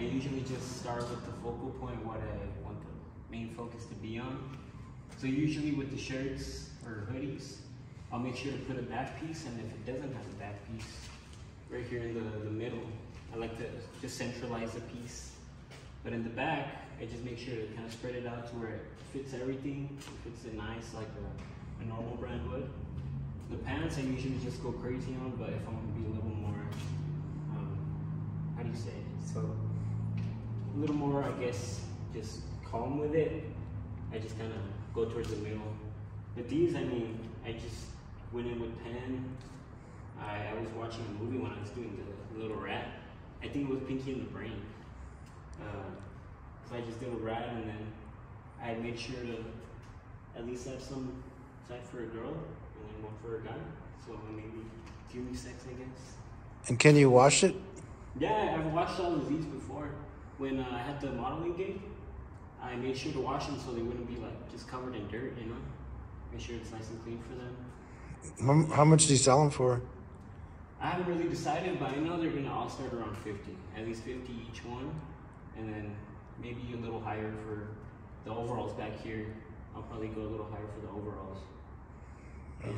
I usually just start with the focal point, what I want the main focus to be on. So usually with the shirts or hoodies, I'll make sure to put a back piece, and if it doesn't have a back piece, right here in the, the middle, I like to just centralize the piece. But in the back, I just make sure to kind of spread it out to where it fits everything, it fits it nice like a, a normal brand would. The pants I usually just go crazy on, but if I want to be a little more, um, how do you say it? So, a little more, I guess, just calm with it. I just kind of go towards the middle. But these, I mean, I just went in with pen. I, I was watching a movie when I was doing the Little Rat. I think it was Pinky and the Brain. Uh, so I just did a rat and then I made sure to at least have some side for a girl and then one for a guy. So maybe two sex, I guess. And can you wash it? Yeah, I've washed all of these before. When uh, I had the modeling gig, I made sure to wash them so they wouldn't be like just covered in dirt, you know? Make sure it's nice and clean for them. How, how much do you sell them for? I haven't really decided, but I know they're gonna all start around 50. At least 50 each one. And then maybe a little higher for the overalls back here. I'll probably go a little higher for the overalls. Yeah.